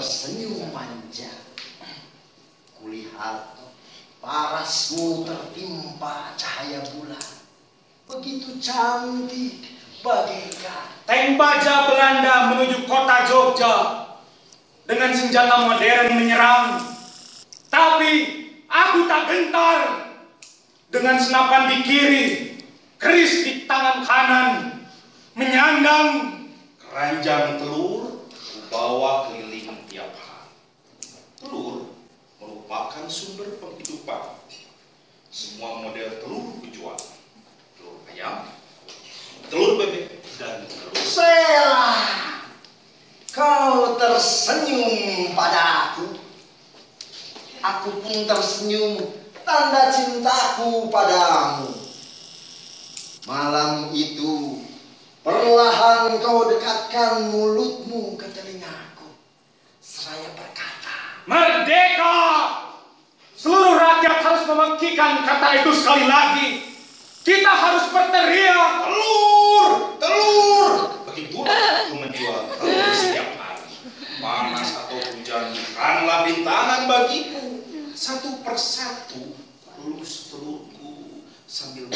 tersenyum manja. Kulihat parasmu tertimpa cahaya bulan. Begitu cantik bagaikan. Tank baja Belanda menuju kota Jogja dengan senjata modern menyerang. Tapi aku tak gentar dengan senapan di kiri, keris di tangan kanan, menyandang keranjang telur bawa keliling. Telur merupakan sumber penghidupan. Semua model telur dijual. Telur ayam, telur bebek, dan telur Sela, kau tersenyum padaku. Aku pun tersenyum tanda cintaku padamu. Malam itu, perlahan kau dekatkan mulutmu ke telingaku. Seraya berkata, Merdeka! Seluruh rakyat harus memengkikan kata itu sekali lagi. Kita harus berteriak, telur, telur. Begitulah aku menjual telur setiap hari. Panas atau hujan, bukanlah rintangan bagiku. Satu persatu, tulus telurku sambil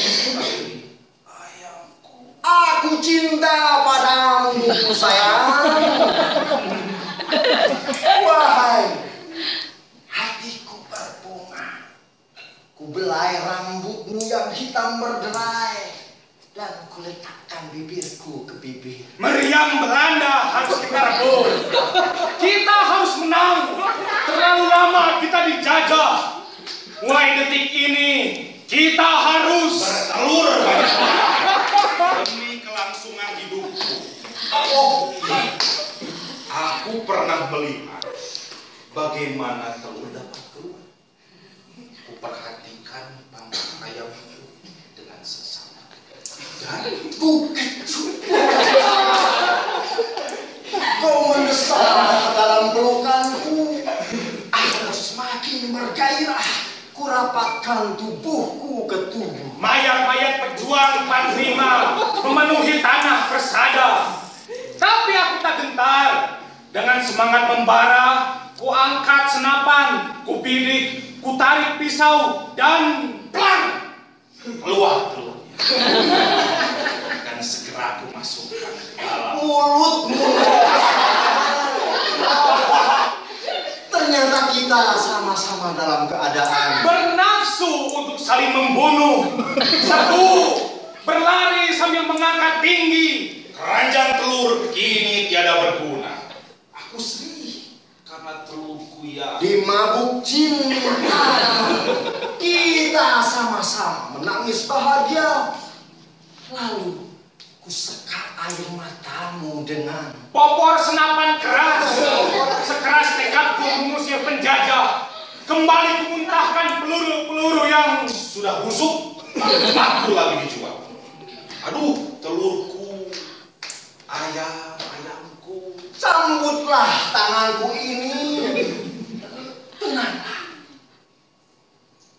ayamku. Aku cinta padamu sayang. Ke bibir. Meriam Belanda harus kita rebut. Kita harus menang. Terlalu lama kita dijajah. Mulai detik ini kita harus bertelur demi kelangsungan hidupku. Oh, aku pernah melihat bagaimana telur dapat keluar. Kuperhatikan Bukit Kau mendesak dalam pelukanku. Aku semakin bergairah. Kurapatkan tubuhku ke tubuh. mayat-mayat pejuang 45 memenuhi tanah persada. Tapi aku tak gentar. Dengan semangat membara, ku angkat senapan, ku bidik, ku tarik pisau, dan plang! Keluar telurnya. Segera aku masukkan ke dalam. mulutmu. Ternyata kita sama-sama dalam keadaan Bernafsu untuk saling membunuh. Satu, berlari sambil mengangkat tinggi. Keranjang telur kini tiada berguna. Aku sedih karena telurku ya. di mabuk cinta. Kita sama-sama menangis bahagia. Lalu ku sekat air matamu dengan Popor senapan keras, sekeras tekadku mengusir penjajah. Kembali kumuntahkan peluru-peluru yang sudah busuk. Aku lagi dijual. Aduh, telurku, ayam, ayamku. sambutlah tanganku ini. Tenanglah.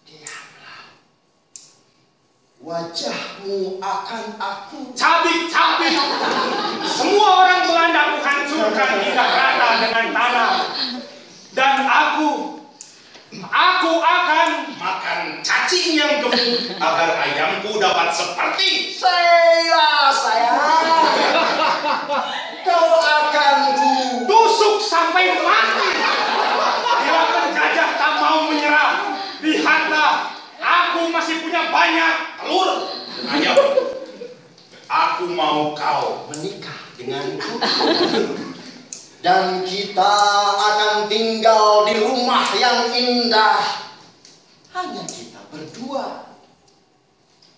Diamlah. Wajahmu akan aku Semua orang Belanda aku hancurkan hingga rata dengan tanah. Dan aku, aku akan makan cacing yang gemuk agar ayamku dapat seperti Saya, saya. Kau akan ku tusuk sampai mati. Bila penjajah tak mau menyerah, lihatlah, aku masih punya banyak telur. Ayam, aku mau kau menikah denganku. Dan kita akan tinggal di rumah yang indah. Hanya kita berdua.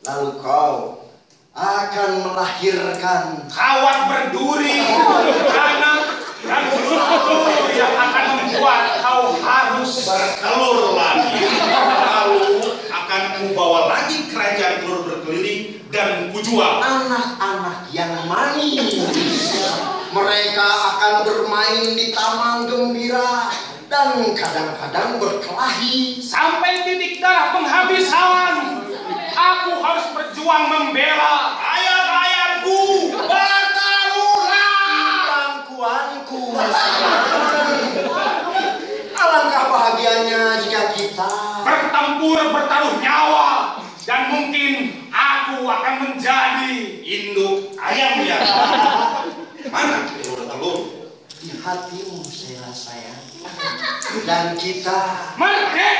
Lalu kau akan melahirkan kawat berduri, anak dan cucu yang akan membuat kau harus bertelur lagi. Lalu akan kubawa lagi kerajaan dan kujual. anak-anak yang manis. Mereka akan bermain di taman gembira dan kadang-kadang berkelahi. Sampai titik darah penghabisan, aku harus berjuang membela aku akan menjadi Induk ayam ya. Mana telur-telur? Di hatimu saya sayang. Dan kita merdeka